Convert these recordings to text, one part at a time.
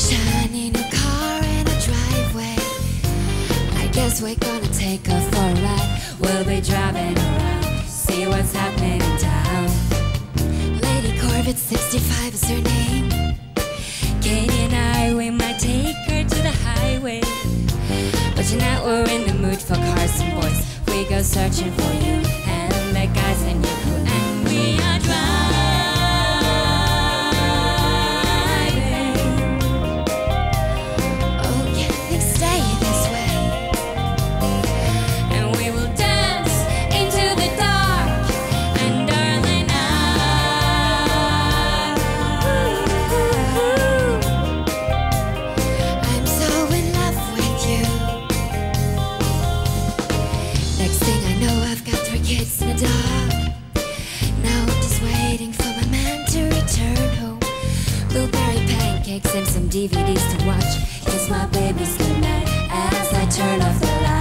shiny new car in a driveway. I guess we're gonna take her for a ride. We'll be driving around, see what's happening in town. Lady Corvette 65 is her name. Katie and I, we might take her to the highway. But tonight we're in the mood for cars and boys. We go searching for you Blueberry pancakes and some DVDs to watch. Kiss my baby's goodnight as I turn off the light.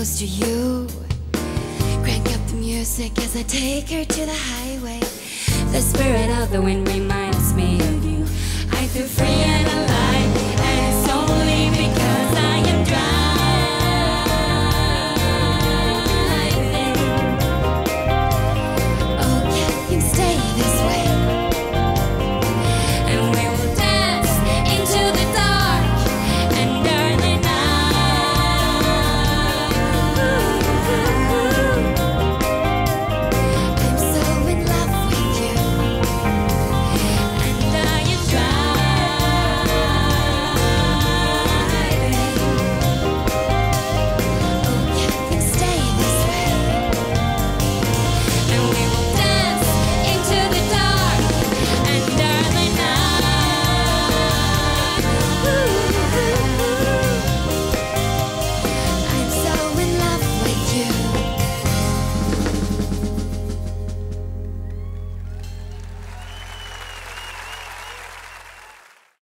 Close to you. Crank up the music as I take her to the highway. The spirit of the wind reminds